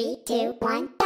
Three, two, one,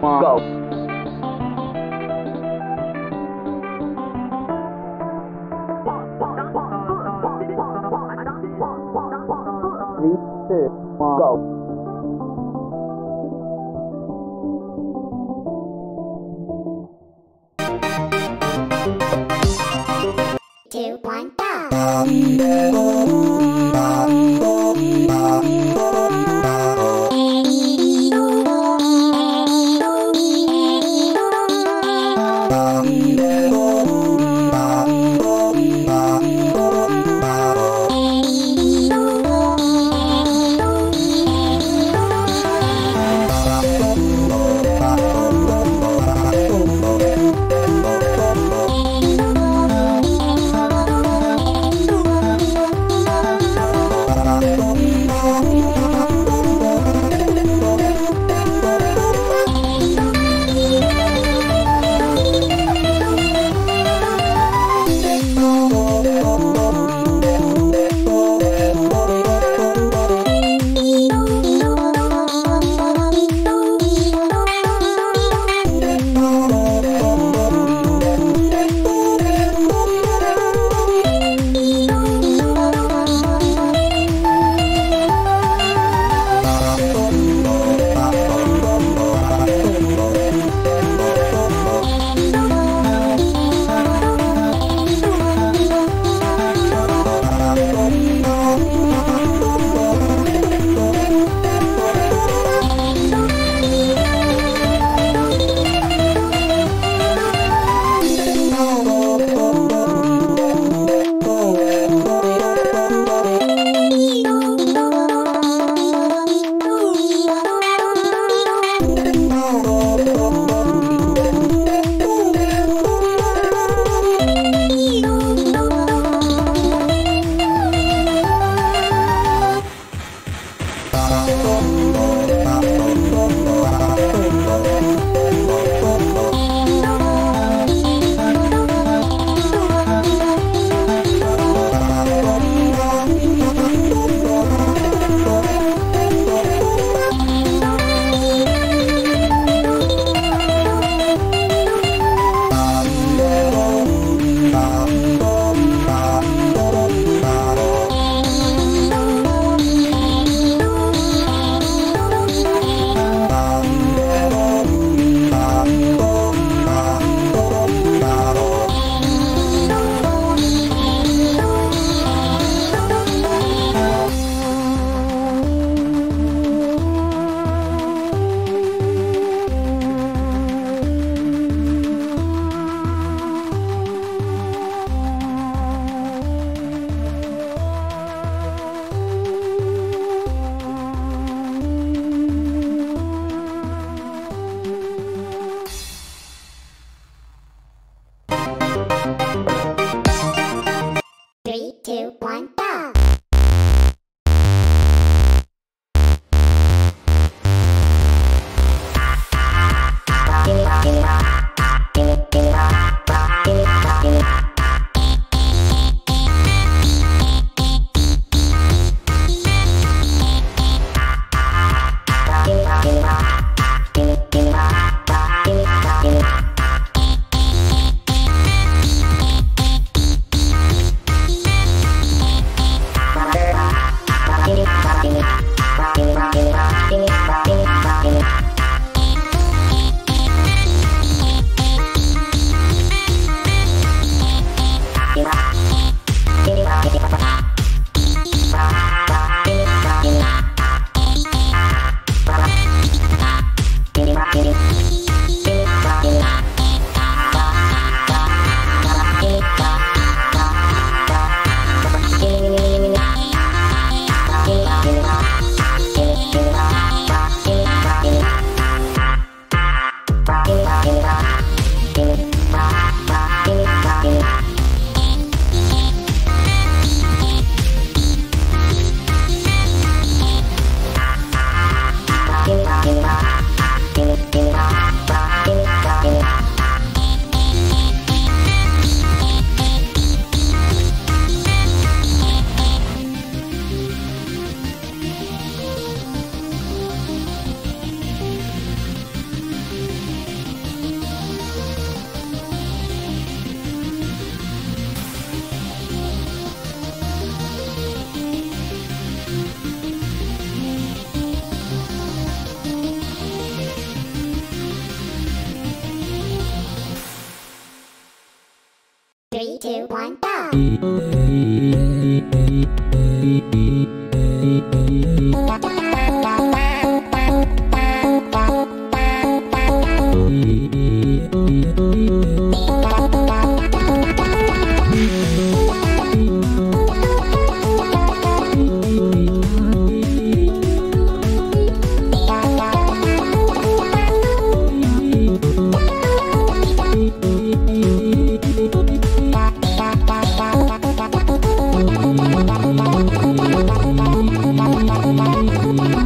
go. Three, two, one, go. Two, one, go! One, Bye.